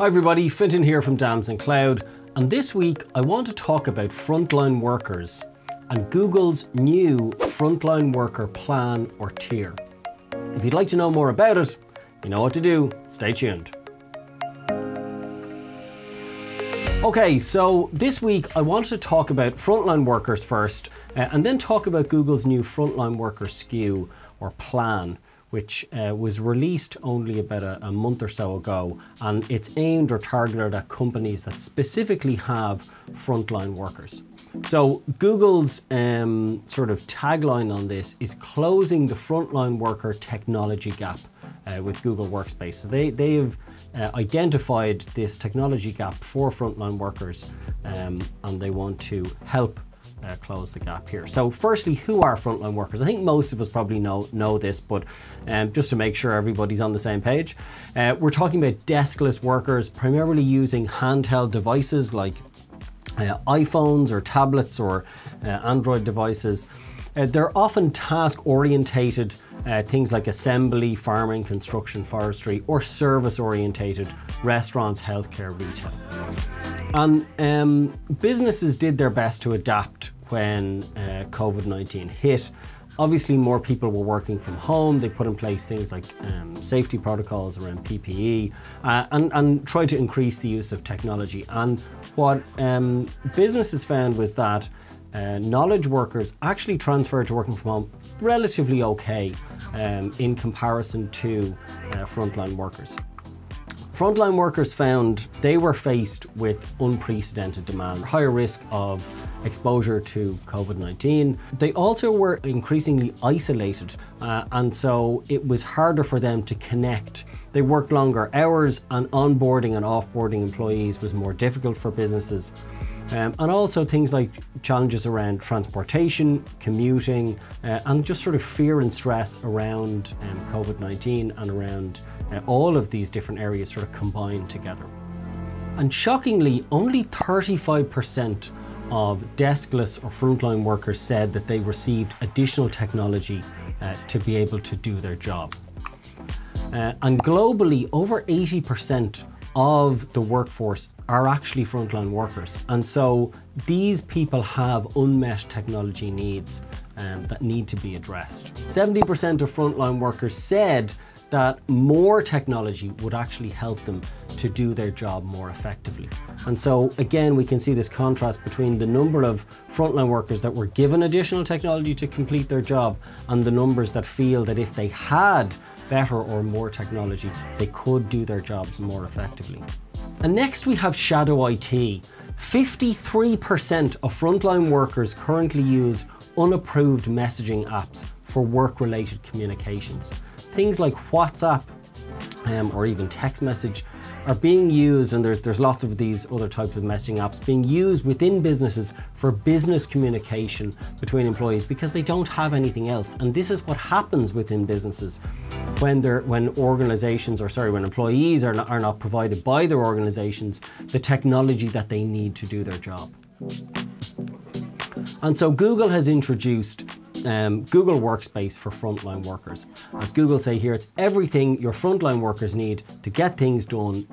Hi everybody, Fintan here from Damson Cloud, and this week I want to talk about frontline workers and Google's new frontline worker plan or tier. If you'd like to know more about it, you know what to do, stay tuned. Okay, so this week I wanted to talk about frontline workers first, uh, and then talk about Google's new frontline worker SKU or plan which uh, was released only about a, a, month or so ago. And it's aimed or targeted at companies that specifically have frontline workers. So Google's um, sort of tagline on this is closing the frontline worker technology gap uh, with Google Workspace. So they, they have uh, identified this technology gap for frontline workers um, and they want to help uh, close the gap here. So firstly, who are frontline workers? I think most of us probably know, know this, but um, just to make sure everybody's on the same page, uh, we're talking about deskless workers, primarily using handheld devices like uh, iPhones or tablets or uh, Android devices. Uh, they're often task orientated, uh, things like assembly, farming, construction, forestry, or service orientated, restaurants, healthcare, retail. And um, businesses did their best to adapt when uh, COVID 19 hit. Obviously, more people were working from home. They put in place things like um, safety protocols around PPE uh, and, and tried to increase the use of technology. And what um, businesses found was that uh, knowledge workers actually transferred to working from home relatively okay um, in comparison to uh, frontline workers. Frontline workers found they were faced with unprecedented demand, higher risk of exposure to COVID-19. They also were increasingly isolated uh, and so it was harder for them to connect. They worked longer hours and onboarding and offboarding employees was more difficult for businesses. Um, and also things like challenges around transportation, commuting, uh, and just sort of fear and stress around um, COVID-19 and around uh, all of these different areas sort of combined together. And shockingly, only 35% of deskless or frontline workers said that they received additional technology uh, to be able to do their job. Uh, and globally, over 80% of the workforce are actually frontline workers. And so these people have unmet technology needs um, that need to be addressed. 70% of frontline workers said that more technology would actually help them to do their job more effectively. And so again, we can see this contrast between the number of frontline workers that were given additional technology to complete their job and the numbers that feel that if they had better or more technology, they could do their jobs more effectively. And next we have Shadow IT. 53% of frontline workers currently use unapproved messaging apps for work-related communications. Things like WhatsApp um, or even text message are being used, and there's, there's lots of these other types of messaging apps being used within businesses for business communication between employees because they don't have anything else. And this is what happens within businesses when they're when organizations or sorry when employees are not, are not provided by their organizations the technology that they need to do their job. And so Google has introduced um, Google Workspace for frontline workers. As Google say here, it's everything your frontline workers need to get things done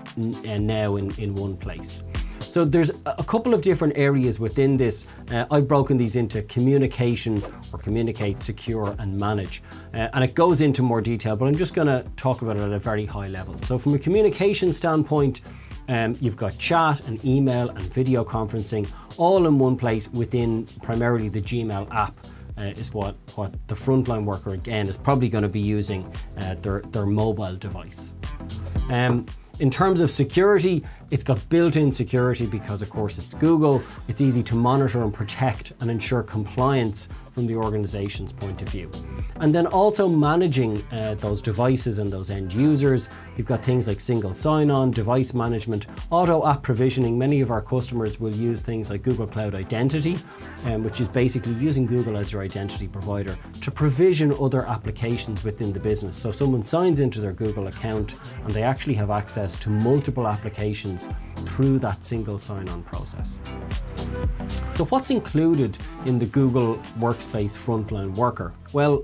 uh, now in, in one place. So there's a couple of different areas within this. Uh, I've broken these into communication or communicate, secure and manage. Uh, and it goes into more detail, but I'm just gonna talk about it at a very high level. So from a communication standpoint, um, you've got chat and email and video conferencing all in one place within primarily the Gmail app uh, is what, what the frontline worker again is probably going to be using uh, their, their mobile device. Um, in terms of security, it's got built-in security because of course it's Google. It's easy to monitor and protect and ensure compliance from the organization's point of view. And then also managing uh, those devices and those end users. You've got things like single sign-on, device management, auto app provisioning. Many of our customers will use things like Google Cloud Identity, um, which is basically using Google as your identity provider to provision other applications within the business. So someone signs into their Google account and they actually have access to multiple applications through that single sign-on process. So what's included in the Google Workspace Frontline Worker? Well,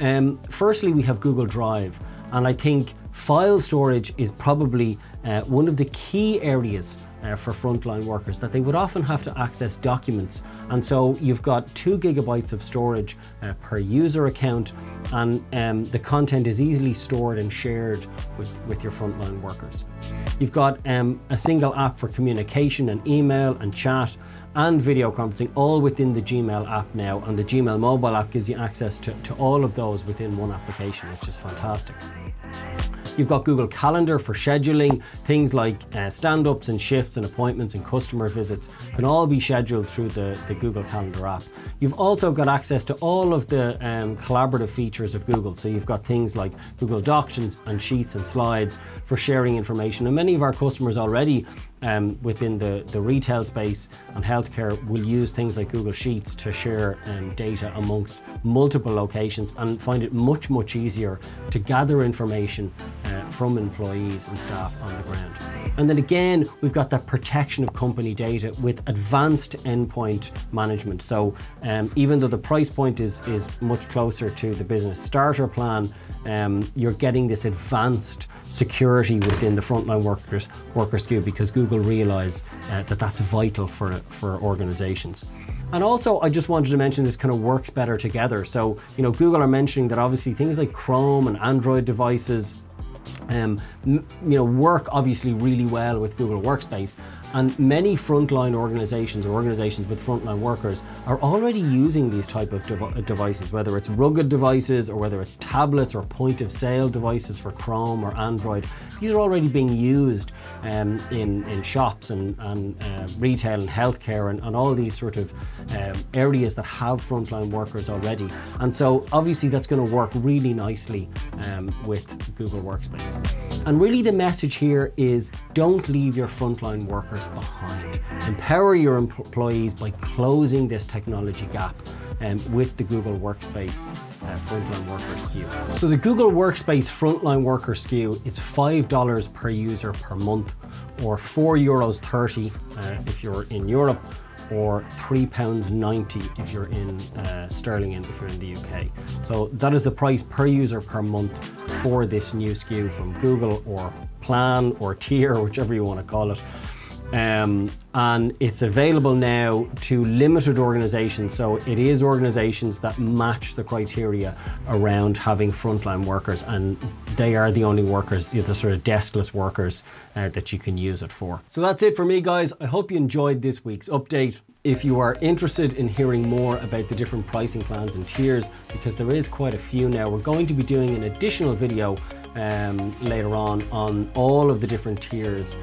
um, firstly, we have Google Drive, and I think file storage is probably uh, one of the key areas uh, for frontline workers that they would often have to access documents. And so you've got two gigabytes of storage uh, per user account, and um, the content is easily stored and shared with, with your frontline workers. You've got um, a single app for communication and email and chat and video conferencing all within the Gmail app now and the Gmail mobile app gives you access to, to all of those within one application which is fantastic. You've got Google Calendar for scheduling. Things like uh, stand-ups and shifts and appointments and customer visits can all be scheduled through the, the Google Calendar app. You've also got access to all of the um, collaborative features of Google. So you've got things like Google Docs and Sheets and Slides for sharing information. And many of our customers already um, within the, the retail space and healthcare will use things like Google Sheets to share um, data amongst multiple locations and find it much, much easier to gather information uh, from employees and staff on the ground. And then again, we've got that protection of company data with advanced endpoint management. So um, even though the price point is, is much closer to the business starter plan, um, you're getting this advanced security within the frontline workers worker SKU because Google realise uh, that that's vital for for organisations. And also, I just wanted to mention this kind of works better together. So, you know, Google are mentioning that obviously things like Chrome and Android devices um, you know, work obviously really well with Google Workspace, and many frontline organizations or organizations with frontline workers are already using these type of dev devices, whether it's rugged devices or whether it's tablets or point of sale devices for Chrome or Android. These are already being used um, in, in shops and, and uh, retail and healthcare and, and all these sort of um, areas that have frontline workers already. And so obviously that's going to work really nicely um, with Google Workspace. And really the message here is don't leave your frontline workers behind. Empower your employees by closing this technology gap um, with the Google Workspace uh, frontline worker SKU. So the Google Workspace frontline worker SKU is $5 per user per month or 4 euros 30 uh, if you're in Europe or £3.90 if you're in uh, sterling and if you're in the UK. So that is the price per user per month for this new SKU from Google or Plan or Tier, whichever you want to call it. Um, and it's available now to limited organizations. So it is organizations that match the criteria around having frontline workers, and they are the only workers, the sort of deskless workers uh, that you can use it for. So that's it for me, guys. I hope you enjoyed this week's update. If you are interested in hearing more about the different pricing plans and tiers, because there is quite a few now, we're going to be doing an additional video um, later on on all of the different tiers.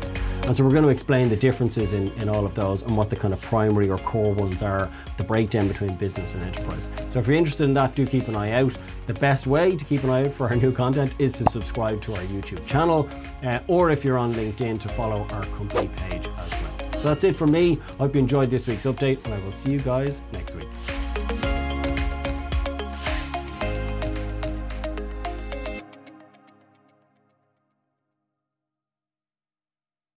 And so we're going to explain the differences in, in all of those and what the kind of primary or core ones are, the breakdown between business and enterprise. So if you're interested in that, do keep an eye out. The best way to keep an eye out for our new content is to subscribe to our YouTube channel, uh, or if you're on LinkedIn, to follow our company page as well. So that's it from me. Hope you enjoyed this week's update, and I will see you guys next week.